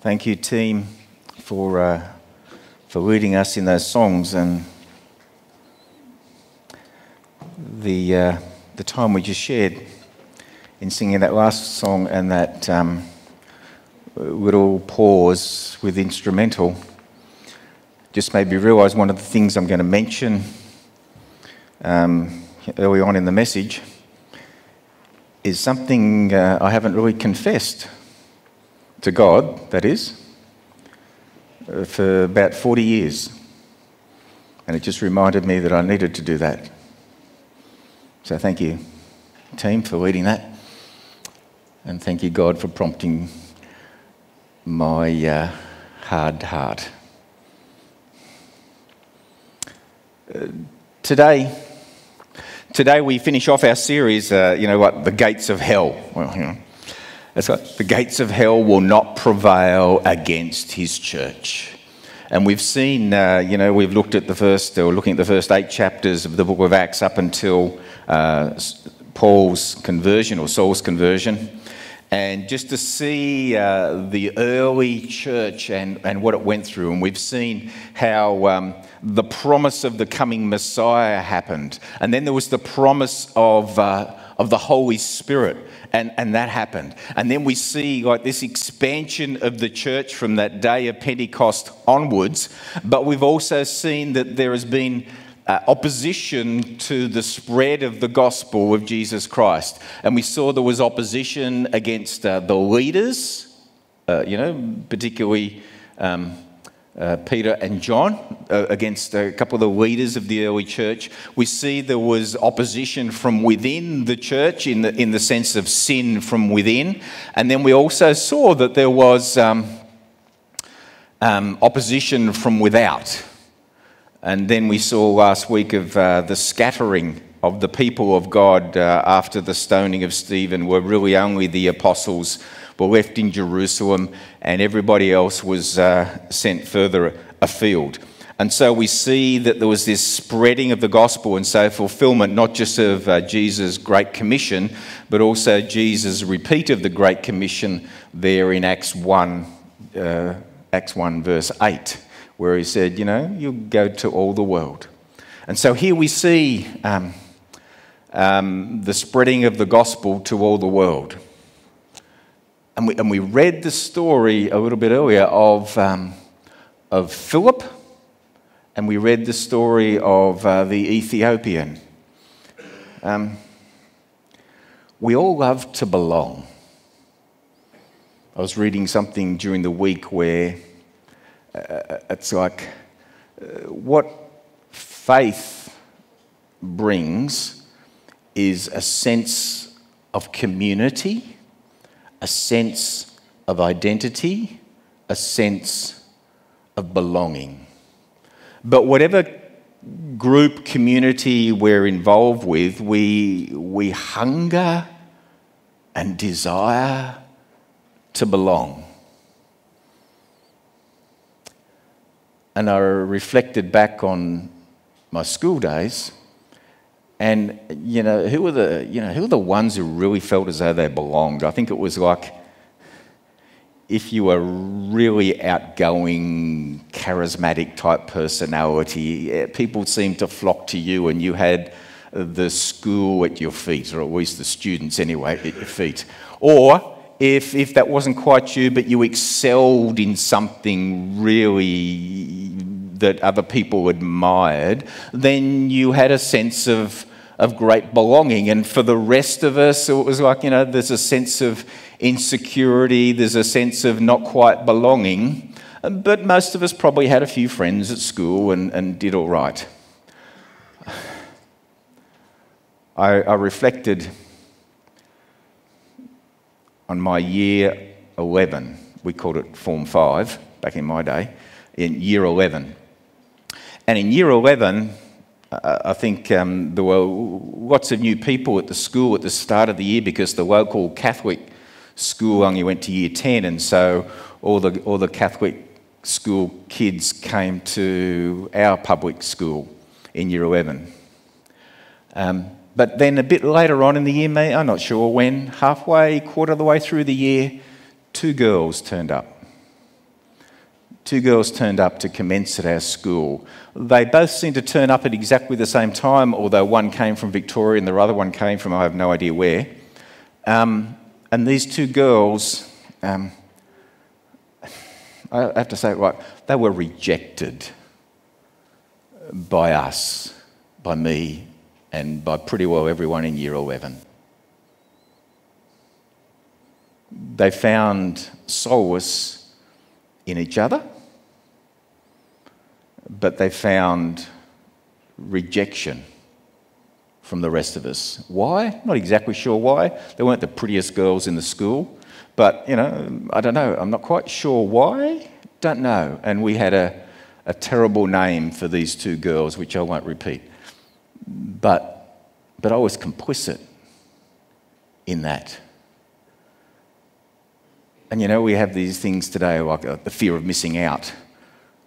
Thank you, team, for, uh, for leading us in those songs and the, uh, the time we just shared in singing that last song and that um, little pause with instrumental just made me realise one of the things I'm going to mention um, early on in the message is something uh, I haven't really confessed to God, that is, uh, for about 40 years. And it just reminded me that I needed to do that. So thank you, team, for leading that. And thank you, God, for prompting my uh, hard heart. Uh, today, today we finish off our series, uh, you know what, the gates of hell. Well, you know, that's right. The gates of hell will not prevail against his church. And we've seen, uh, you know, we've looked at the first, or looking at the first eight chapters of the book of Acts up until uh, Paul's conversion or Saul's conversion. And just to see uh, the early church and, and what it went through. And we've seen how um, the promise of the coming Messiah happened. And then there was the promise of, uh, of the Holy Spirit and, and that happened. And then we see like this expansion of the church from that day of Pentecost onwards. But we've also seen that there has been uh, opposition to the spread of the gospel of Jesus Christ. And we saw there was opposition against uh, the leaders, uh, you know, particularly. Um, uh, Peter and John uh, against a couple of the leaders of the early church. We see there was opposition from within the church in the, in the sense of sin from within. And then we also saw that there was um, um, opposition from without. And then we saw last week of uh, the scattering of the people of God uh, after the stoning of Stephen were really only the apostles were left in Jerusalem, and everybody else was uh, sent further afield. And so we see that there was this spreading of the gospel, and so fulfillment not just of uh, Jesus' Great Commission, but also Jesus' repeat of the Great Commission there in Acts 1, uh, Acts 1, verse 8, where he said, You know, you go to all the world. And so here we see um, um, the spreading of the gospel to all the world. And we, and we read the story a little bit earlier of, um, of Philip, and we read the story of uh, the Ethiopian. Um, we all love to belong. I was reading something during the week where uh, it's like uh, what faith brings is a sense of community a sense of identity, a sense of belonging. But whatever group, community we're involved with, we, we hunger and desire to belong. And I reflected back on my school days and you know, who were the you know who were the ones who really felt as though they belonged? I think it was like if you were really outgoing, charismatic type personality, eh, people seemed to flock to you, and you had the school at your feet, or at least the students anyway at your feet. Or if, if that wasn't quite you, but you excelled in something really that other people admired, then you had a sense of, of great belonging. And for the rest of us, it was like, you know, there's a sense of insecurity, there's a sense of not quite belonging. But most of us probably had a few friends at school and, and did all right. I, I reflected on my year 11. We called it Form 5 back in my day, in year 11. And in year 11, I think um, there were lots of new people at the school at the start of the year because the local Catholic school only went to year 10, and so all the, all the Catholic school kids came to our public school in year 11. Um, but then a bit later on in the year, I'm not sure when, halfway, quarter of the way through the year, two girls turned up. Two girls turned up to commence at our school. They both seemed to turn up at exactly the same time, although one came from Victoria and the other one came from I have no idea where. Um, and these two girls, um, I have to say, it right, they were rejected by us, by me, and by pretty well everyone in year 11. They found solace in each other, but they found rejection from the rest of us. Why? Not exactly sure why. They weren't the prettiest girls in the school, but you know, I don't know. I'm not quite sure why. Don't know. And we had a, a terrible name for these two girls, which I won't repeat. But, but I was complicit in that. And you know, we have these things today like uh, the fear of missing out.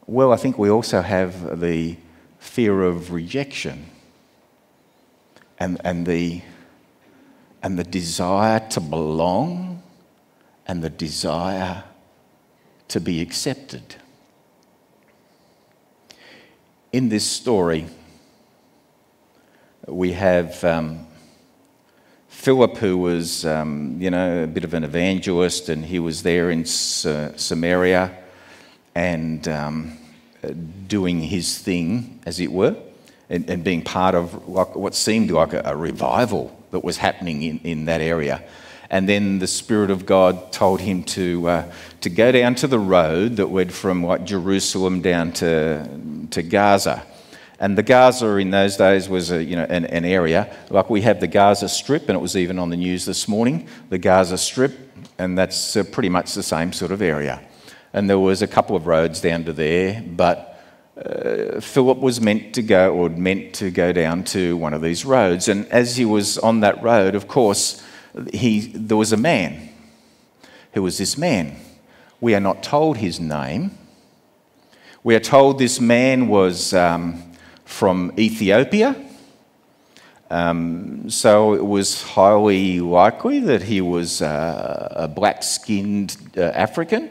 Well, I think we also have the fear of rejection and, and, the, and the desire to belong and the desire to be accepted. In this story, we have um, Philip, who was, um, you know, a bit of an evangelist, and he was there in Samaria and um, doing his thing, as it were, and, and, being part of what seemed like a, a revival that was happening in, in that area. And then the Spirit of God told him to, uh, to go down to the road that went from like Jerusalem down to, to Gaza. And the Gaza in those days was a, you know, an, an, area, like we have the Gaza Strip, and it was even on the news this morning, the Gaza Strip, and that's uh, pretty much the same sort of area. And there was a couple of roads down to there, but uh, Philip was meant to go, or meant to go down to one of these roads. And as he was on that road, of course, he, there was a man. Who was this man? We are not told his name. We are told this man was um, from Ethiopia. Um, so it was highly likely that he was uh, a black skinned uh, African.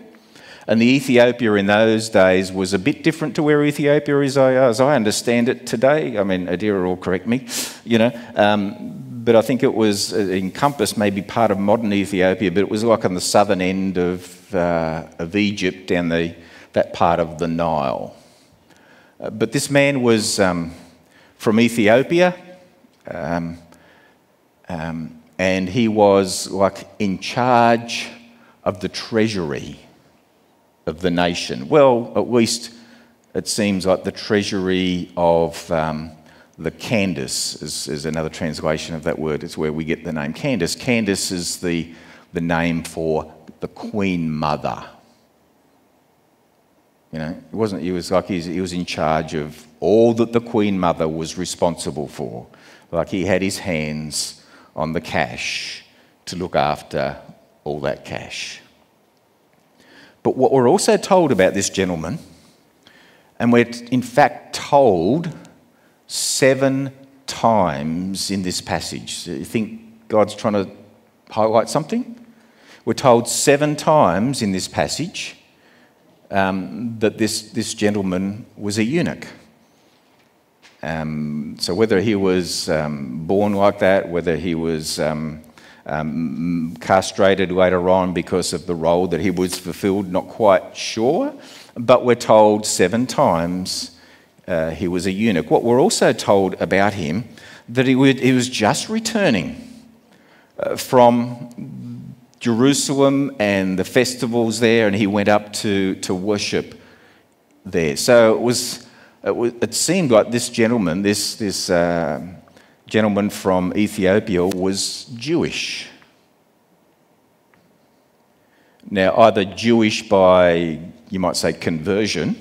And the Ethiopia in those days was a bit different to where Ethiopia is, as I understand it today. I mean, Adira will correct me, you know. Um, but I think it was uh, encompassed maybe part of modern Ethiopia, but it was like on the southern end of, uh, of Egypt and the, that part of the Nile. Uh, but this man was um, from Ethiopia, um, um, and he was like in charge of the treasury of the nation. Well, at least it seems like the treasury of um, the Candace is, is, another translation of that word. It's where we get the name Candace. Candace is the, the name for the Queen Mother. You know, it wasn't, he was like he was in charge of all that the Queen Mother was responsible for. Like he had his hands on the cash to look after all that cash. But what we're also told about this gentleman, and we're in fact told seven times in this passage. You think God's trying to highlight something? We're told seven times in this passage um, that this, this gentleman was a eunuch. Um, so, whether he was um, born like that, whether he was um, um, castrated later on because of the role that he was fulfilled, not quite sure. But we're told seven times uh, he was a eunuch. What we're also told about him that he, would, he was just returning uh, from Jerusalem and the festivals there, and he went up to, to worship there. So it was, it, was, it seemed like this gentleman, this, this uh, gentleman from Ethiopia, was Jewish. Now, either Jewish by, you might say, conversion,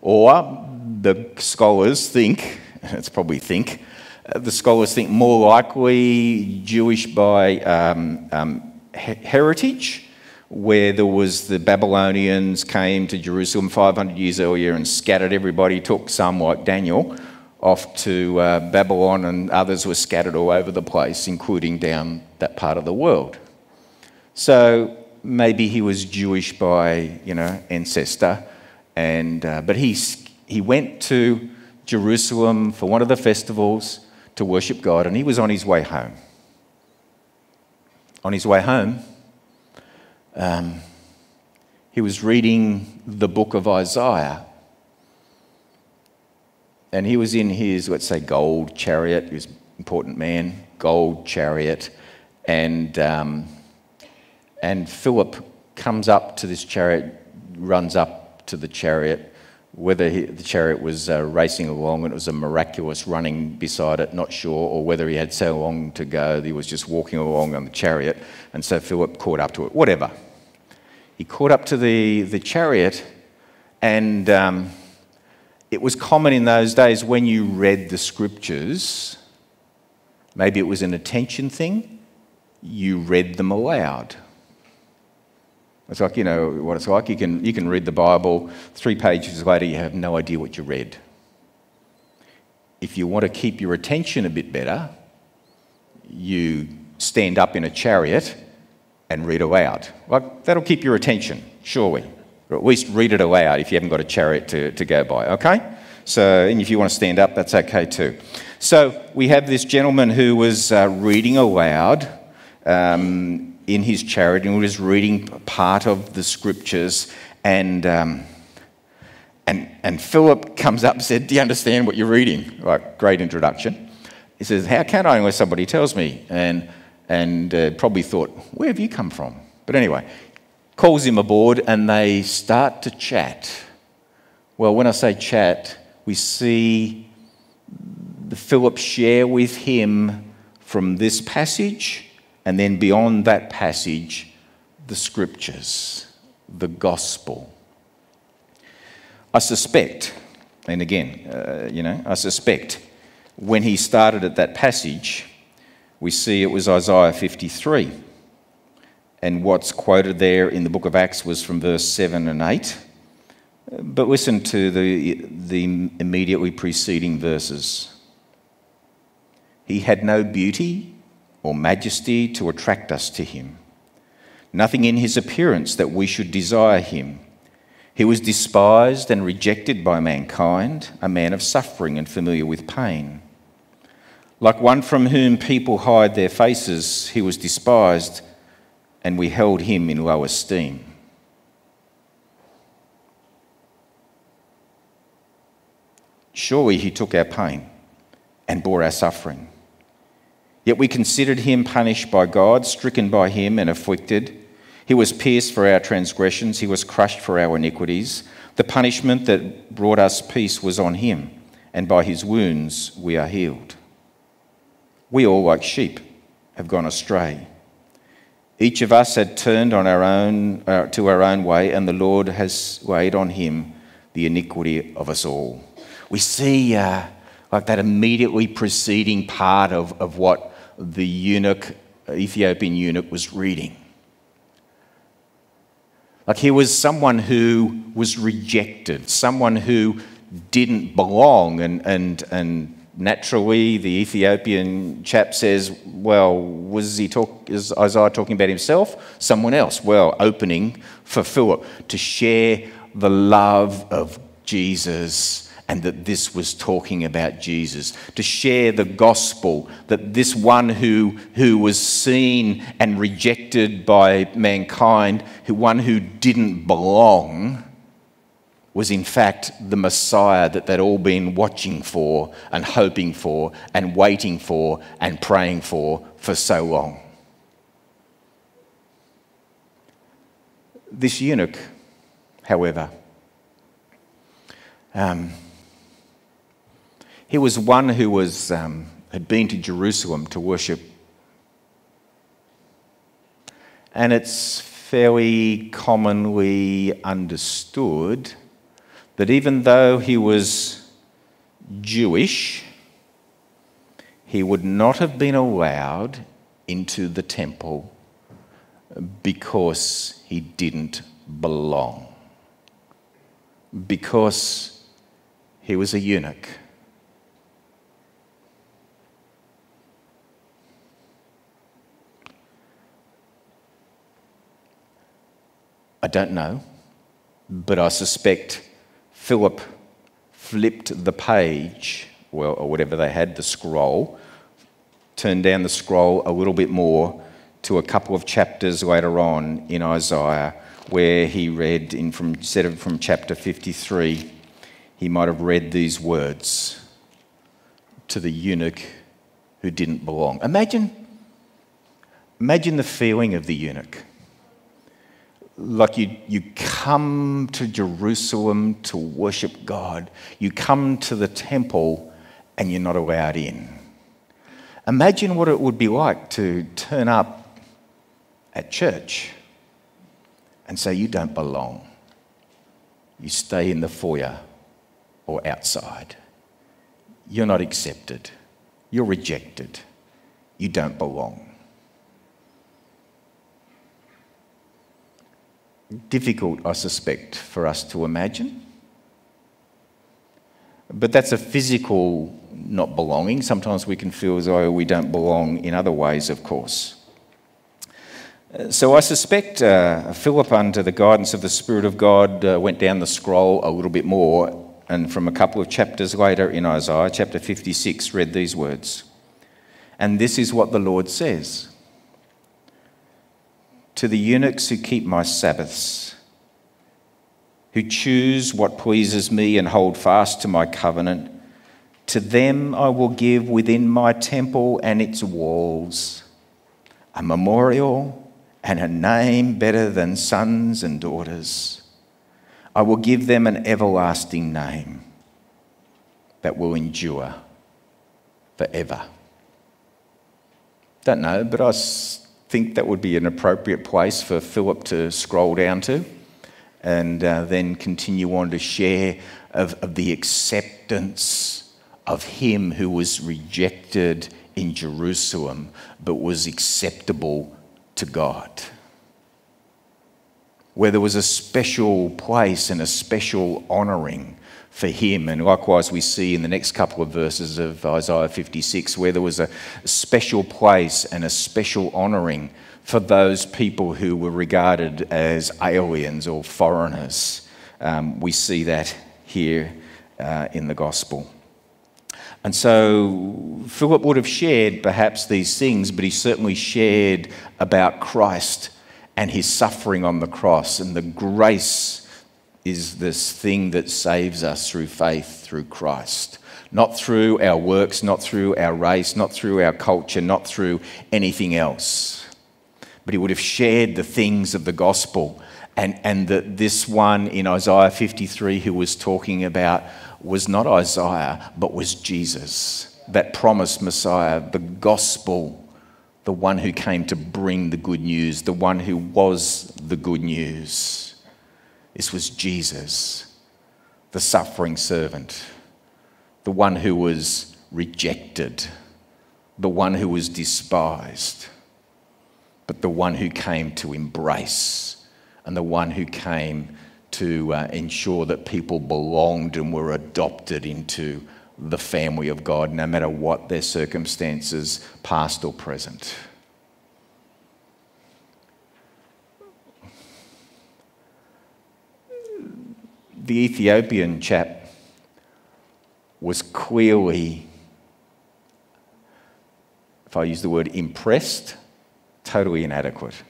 or the scholars think, it's probably think, uh, the scholars think more likely Jewish by um, um, heritage, where there was the Babylonians came to Jerusalem 500 years earlier and scattered everybody, took some like Daniel off to uh, Babylon, and others were scattered all over the place, including down that part of the world. So maybe he was Jewish by, you know, ancestor, and, uh, but he, he went to Jerusalem for one of the festivals to worship God, and he was on his way home. On his way home, um, he was reading the book of Isaiah. And he was in his, let's say, gold chariot. He was an important man, gold chariot. And, um, and Philip comes up to this chariot, runs up to the chariot, whether he, the chariot was uh, racing along and it was a miraculous running beside it, not sure, or whether he had so long to go he was just walking along on the chariot, and so Philip caught up to it. Whatever. He caught up to the, the chariot, and um, it was common in those days when you read the scriptures, maybe it was an attention thing, you read them aloud. It's like, you know, what it's like. You can, you can read the Bible, three pages later, you have no idea what you read. If you want to keep your attention a bit better, you stand up in a chariot and read aloud. Like, that'll keep your attention, surely. Or at least read it aloud if you haven't got a chariot to, to go by, okay? So, and if you want to stand up, that's okay too. So, we have this gentleman who was uh, reading aloud. Um, in his chariot and was reading part of the scriptures. And, um, and, and Philip comes up and said, Do you understand what you're reading? Like, great introduction. He says, How can I unless somebody tells me? And, and uh, probably thought, Where have you come from? But anyway, calls him aboard and they start to chat. Well, when I say chat, we see the Philip share with him from this passage and then beyond that passage, the scriptures, the gospel. I suspect, and again, uh, you know, I suspect when he started at that passage, we see it was Isaiah 53. And what's quoted there in the book of Acts was from verse 7 and 8. But listen to the, the immediately preceding verses. He had no beauty or majesty to attract us to him. Nothing in his appearance that we should desire him. He was despised and rejected by mankind, a man of suffering and familiar with pain. Like one from whom people hide their faces, he was despised, and we held him in low esteem. Surely he took our pain and bore our suffering. Yet we considered him punished by God, stricken by him, and afflicted. He was pierced for our transgressions, he was crushed for our iniquities. The punishment that brought us peace was on him, and by his wounds we are healed. We all, like sheep, have gone astray. Each of us had turned on our own, uh, to our own way, and the Lord has weighed on him the iniquity of us all. We see uh, like that immediately preceding part of, of what the eunuch, Ethiopian eunuch, was reading. Like he was someone who was rejected, someone who didn't belong, and, and, and naturally the Ethiopian chap says, Well, was he talk, is Isaiah talking about himself? Someone else. Well, opening for Philip to share the love of Jesus and that this was talking about Jesus, to share the gospel, that this one who, who was seen and rejected by mankind, who, one who didn't belong, was in fact the Messiah that they'd all been watching for and hoping for and waiting for and praying for for so long. This eunuch, however, um, he was one who was, um, had been to Jerusalem to worship. And it's fairly commonly understood that even though he was Jewish, he would not have been allowed into the temple because he didn't belong. Because he was a eunuch. I don't know, but I suspect Philip flipped the page, well, or whatever they had, the scroll, turned down the scroll a little bit more to a couple of chapters later on in Isaiah, where he read in from instead of from chapter 53, he might have read these words to the eunuch who didn't belong. Imagine, imagine the feeling of the eunuch. Like you, you come to Jerusalem to worship God, you come to the temple and you're not allowed in. Imagine what it would be like to turn up at church and say, You don't belong. You stay in the foyer or outside. You're not accepted. You're rejected. You don't belong. Difficult, I suspect, for us to imagine. But that's a physical not belonging. Sometimes we can feel as though we don't belong in other ways, of course. So I suspect uh, Philip, under the guidance of the Spirit of God, uh, went down the scroll a little bit more, and from a couple of chapters later in Isaiah, chapter 56, read these words. And this is what the Lord says To the eunuchs who keep my Sabbaths, who choose what pleases me and hold fast to my covenant, to them I will give within my temple and its walls a memorial and a name better than sons and daughters. I will give them an everlasting name that will endure forever. Don't know, but I think that would be an appropriate place for Philip to scroll down to and uh, then continue on to share of, of the acceptance of him who was rejected in Jerusalem but was acceptable to God. Where there was a special place and a special honouring for him. And likewise, we see in the next couple of verses of Isaiah 56 where there was a special place and a special honouring for those people who were regarded as aliens or foreigners. Um, we see that here uh, in the gospel. And so Philip would have shared perhaps these things, but he certainly shared about Christ and his suffering on the cross. And the grace is this thing that saves us through faith through Christ. Not through our works, not through our race, not through our culture, not through anything else. But he would have shared the things of the gospel. And, and that this one in Isaiah 53 who was talking about was not Isaiah, but was Jesus, that promised Messiah, the gospel, the one who came to bring the good news, the one who was the good news. This was Jesus, the suffering servant, the one who was rejected, the one who was despised, but the one who came to embrace, and the one who came to uh, ensure that people belonged and were adopted into the family of God, no matter what their circumstances, past or present. The Ethiopian chap was clearly, if I use the word impressed, totally inadequate.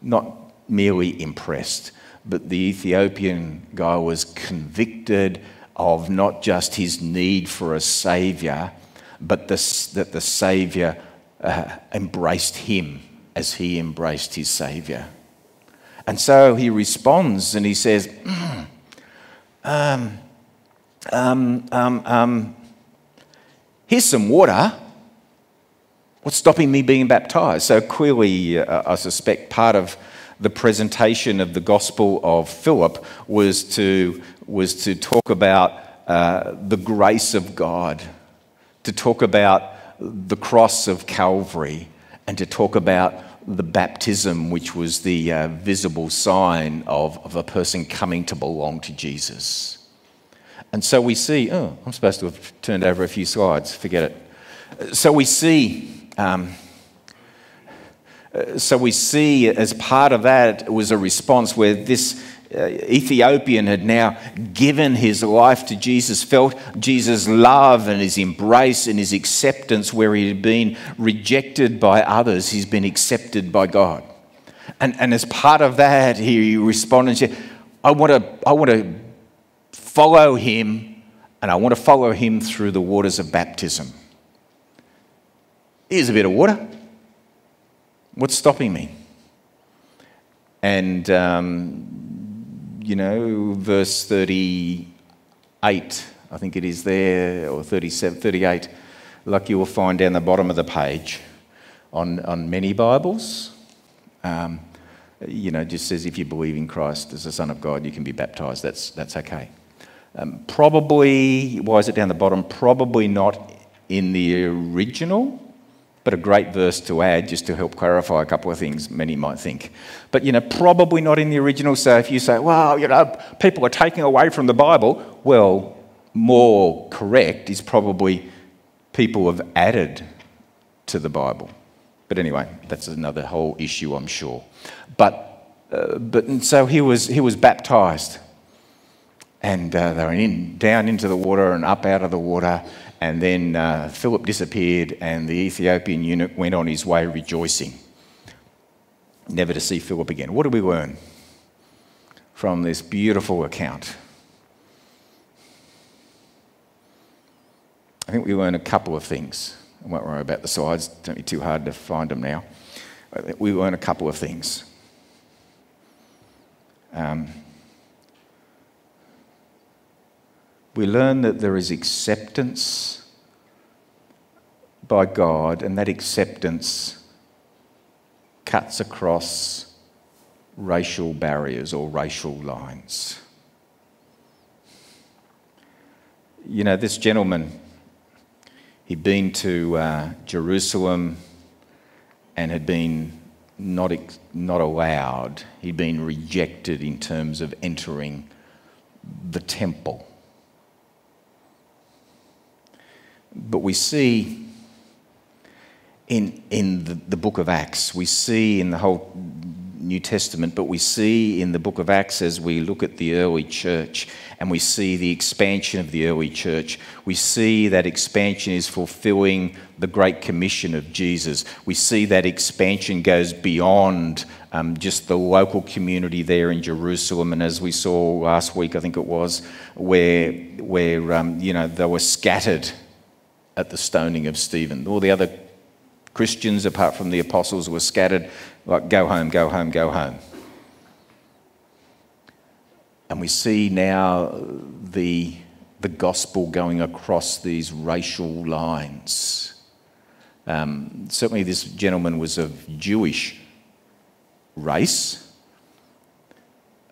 Not merely impressed, but the Ethiopian guy was convicted of not just his need for a savior, but this, that the savior uh, embraced him as he embraced his savior. And so he responds and he says, um, um, um, um, Here's some water. What's stopping me being baptized? So clearly, uh, I suspect part of the presentation of the Gospel of Philip was to, was to talk about uh, the grace of God, to talk about the cross of Calvary, and to talk about the baptism, which was the uh, visible sign of, of a person coming to belong to Jesus. And so we see, oh, I'm supposed to have turned over a few slides, forget it. So we see um, Uh, so we see as part of that was a response where this Ethiopian had now given his life to Jesus, felt Jesus' love and his embrace and his acceptance where he had been rejected by others, he's been accepted by God. And, and as part of that, he responded and said, I want to, I want to follow him, and I want to follow him through the waters of baptism. Here's a bit of water. What's stopping me? And, um, you know, verse 38, I think it is there, or 37, 38, like you will find down the bottom of the page on, on many Bibles. Um, you know, just says if you believe in Christ as the Son of God, you can be baptized. That's, that's okay. Um, probably, why is it down the bottom? Probably not in the original, but a great verse to add just to help clarify a couple of things many might think. But, you know, probably not in the original. So if you say, well, you know, people are taking away from the Bible, well, more correct is probably people have added to the Bible. But anyway, that's another whole issue, I'm sure. But, uh, but so he was, he was baptized. And uh, they were in, down into the water and up out of the water. And then uh, Philip disappeared, and the Ethiopian eunuch went on his way rejoicing, never to see Philip again. What do we learn from this beautiful account? I think we learn a couple of things. I won't worry about the slides, don't be too hard to find them now. We learn a couple of things. Um, we learn that there is acceptance by God, and that acceptance cuts across racial barriers or racial lines. You know, this gentleman He'd been to uh, Jerusalem and had been not, not allowed, he'd been rejected in terms of entering the temple. But we see in, in the, the book of Acts, we see in the whole New Testament, but we see in the book of Acts as we look at the early church and we see the expansion of the early church, we see that expansion is fulfilling the Great Commission of Jesus. We see that expansion goes beyond um, just the local community there in Jerusalem. And as we saw last week, I think it was, where, where um, you know, they were scattered at the stoning of Stephen. All the other Christians, apart from the apostles, were scattered, like, go home, go home, go home. And we see now the, the gospel going across these racial lines. Um, certainly, this gentleman was of Jewish race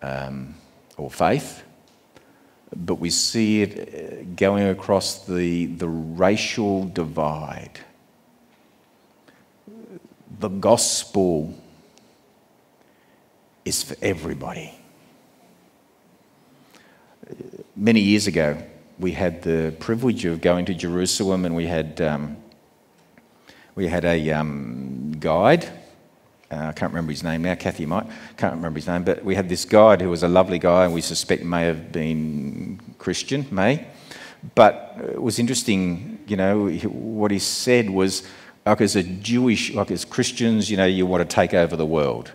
um, or faith, but we see it uh, going across the, the racial divide the gospel is for everybody. Many years ago, we had the privilege of going to Jerusalem and we had, um, we had a um, guide. Uh, I can't remember his name now, Kathy might. Can't remember his name, but we had this guide who was a lovely guy and we suspect may have been Christian, may. But it was interesting, you know, what he said was like as a Jewish, like as Christians, you know, you want to take over the world.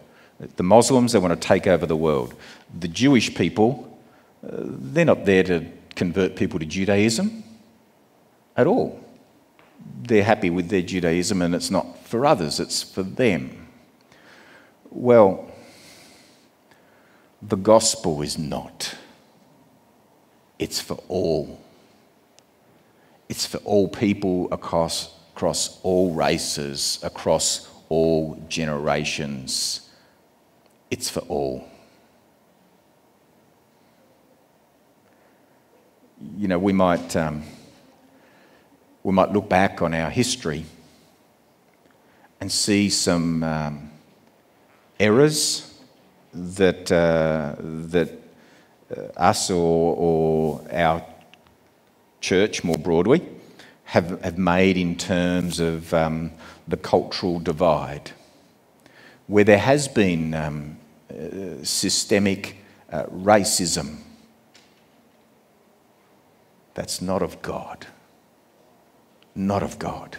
The Muslims, they want to take over the world. The Jewish people, uh, they're not there to convert people to Judaism at all. They're happy with their Judaism and it's not for others, it's for them. Well, the gospel is not. It's for all. It's for all people across across all races, across all generations. It's for all. You know, we might, um, we might look back on our history and see some um, errors that, uh, that uh, us or, or our church more broadly have, have made in terms of um, the cultural divide. where there has been um, uh, systemic uh, racism. That's not of God. Not of God.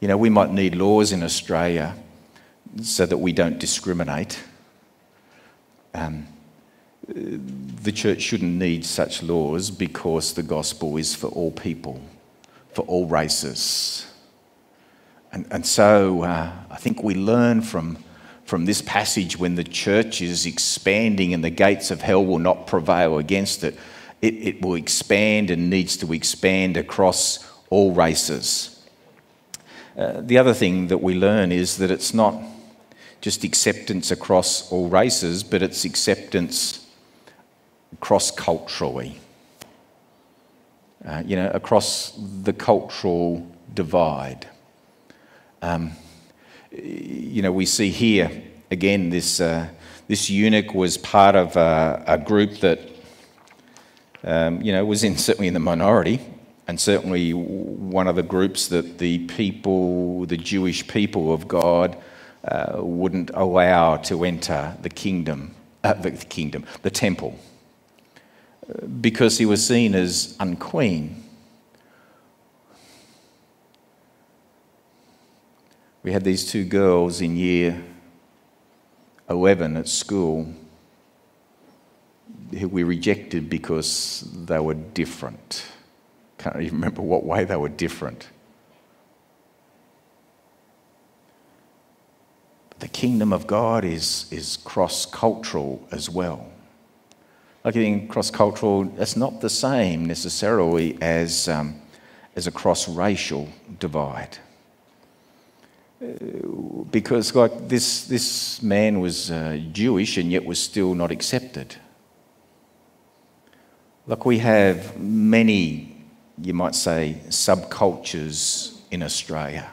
You know, we might need laws in Australia so that we don't discriminate. Um, the church shouldn't need such laws because the gospel is for all people, for all races. And, and so uh, I think we learn from, from this passage when the church is expanding and the gates of hell will not prevail against it, it, it will expand and needs to expand across all races. Uh, the other thing that we learn is that it's not just acceptance across all races, but it's acceptance cross culturally. Uh, you know, across the cultural divide. Um, you know, we see here again this, uh, this eunuch was part of a, a group that, um, you know, was in, certainly in the minority and certainly one of the groups that the people, the Jewish people of God, uh, wouldn't allow to enter the kingdom, uh, the kingdom, the temple, because he was seen as unclean. We had these two girls in year 11 at school who we rejected because they were different. Can't even remember what way they were different. The kingdom of God is, is cross cultural as well. Like in cross cultural, that's not the same necessarily as, um, as a cross racial divide. Uh, because, like, this, this man was uh, Jewish and yet was still not accepted. Like, we have many, you might say, subcultures in Australia.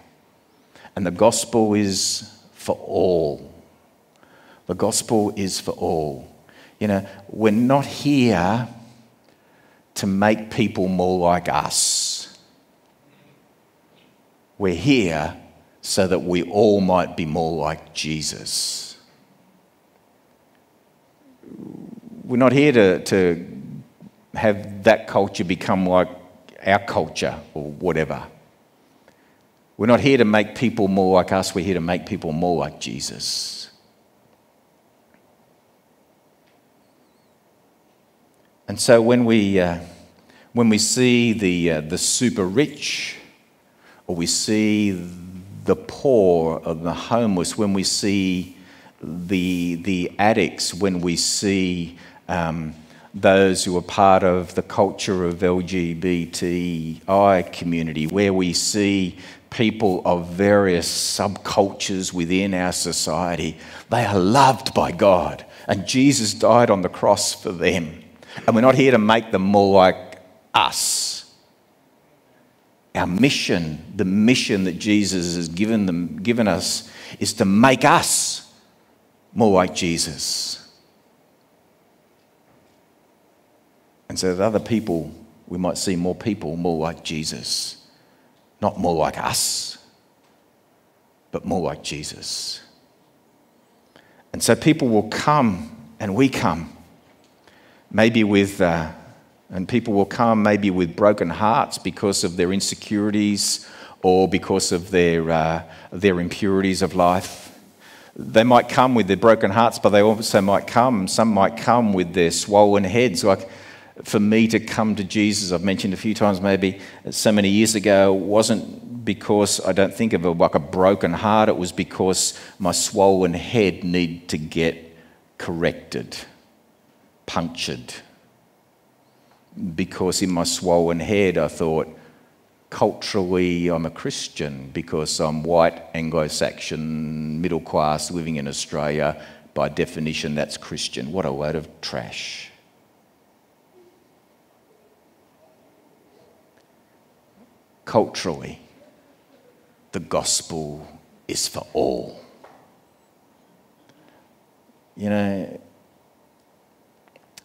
And the gospel is for all. The gospel is for all. You know, we're not here to make people more like us. We're here so that we all might be more like Jesus. We're not here to, to have that culture become like our culture or whatever. We're not here to make people more like us, we're here to make people more like Jesus. And so when we, uh, when we see the, uh, the super rich, or we see the poor or the homeless, when we see the, the addicts, when we see um, those who are part of the culture of LGBTI community, where we see people of various subcultures within our society. They are loved by God, and Jesus died on the cross for them. And we're not here to make them more like us. Our mission, the mission that Jesus has given, them, given us, is to make us more like Jesus. And so that other people, we might see more people more like Jesus. Not more like us, but more like Jesus. And so people will come and we come, maybe with, uh, and people will come maybe with broken hearts because of their insecurities or because of their, uh, their impurities of life. They might come with their broken hearts, but they also might come, some might come with their swollen heads. Like for me to come to Jesus, I've mentioned a few times maybe so many years ago, wasn't because I don't think of it like a broken heart, it was because my swollen head needed to get corrected, punctured. Because in my swollen head, I thought, culturally, I'm a Christian because I'm white, Anglo Saxon, middle class, living in Australia. By definition, that's Christian. What a load of trash. Culturally, the gospel is for all. You know,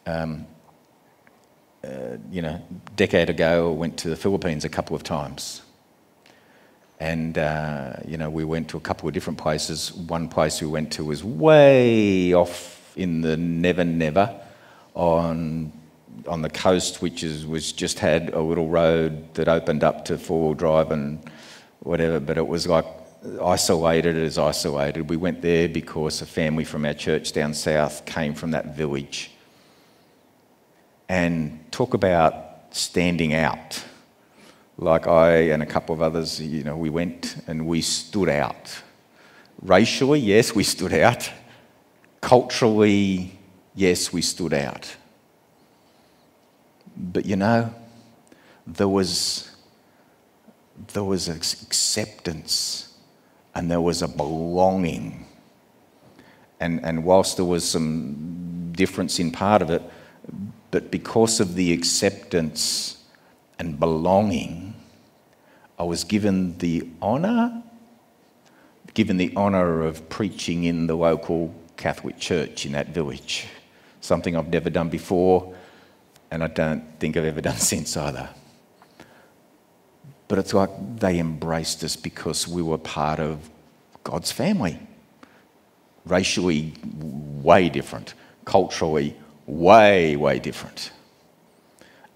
um, uh, you know, a decade ago, I went to the Philippines a couple of times. And, uh, you know, we went to a couple of different places. One place we went to was way off in the Never Never on, on the coast, which is, was just had a little road that opened up to four wheel drive and whatever, but it was like isolated as isolated. We went there because a family from our church down south came from that village. And talk about standing out. Like I and a couple of others, you know, we went and we stood out. Racially, yes, we stood out. Culturally, yes, we stood out. But you know, there was, there was acceptance and there was a belonging. And, and whilst there was some difference in part of it, but because of the acceptance and belonging, I was given the honour, given the honour of preaching in the local Catholic church in that village. Something I've never done before, and I don't think I've ever done since either. But it's like they embraced us because we were part of God's family. Racially, way different. Culturally, way, way different.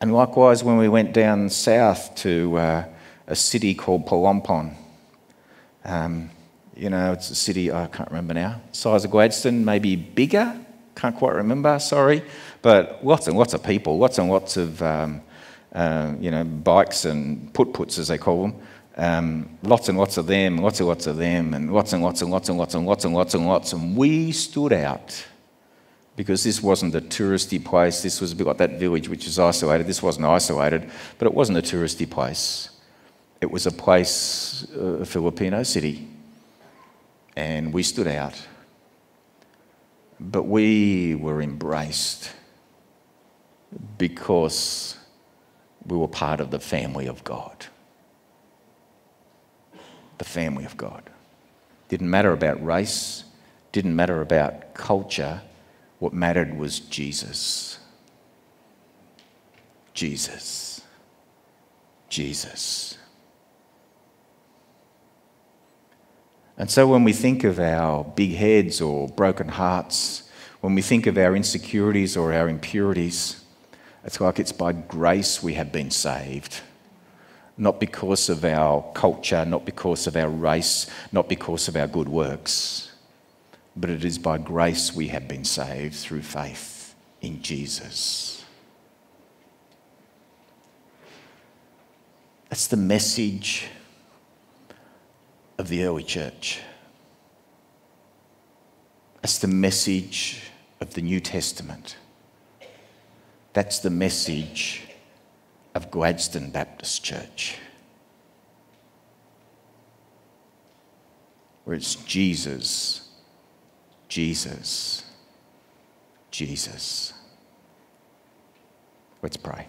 And likewise, when we went down south to uh, a city called Palompon, um, you know, it's a city, I can't remember now, size of Gladstone, maybe bigger, can't quite remember, sorry, but lots and lots of people, lots and lots of um, uh, you know, bikes and put-puts, as they call them. Um, lots and lots of them, lots and lots of them, and lots and lots and lots and lots and lots and lots and lots. And we stood out because this wasn't a touristy place. This was a bit like that village which is isolated. This wasn't isolated, but it wasn't a touristy place. It was a place, uh, a Filipino city. And we stood out. But we were embraced because we were part of the family of God. The family of God. Didn't matter about race, didn't matter about culture. What mattered was Jesus. Jesus. Jesus. And so when we think of our big heads or broken hearts, when we think of our insecurities or our impurities, it's like it's by grace we have been saved. Not because of our culture, not because of our race, not because of our good works, but it is by grace we have been saved through faith in Jesus. That's the message of the early church. That's the message of the New Testament. That's the message of Gladstone Baptist Church. Where it's Jesus, Jesus, Jesus. Let's pray.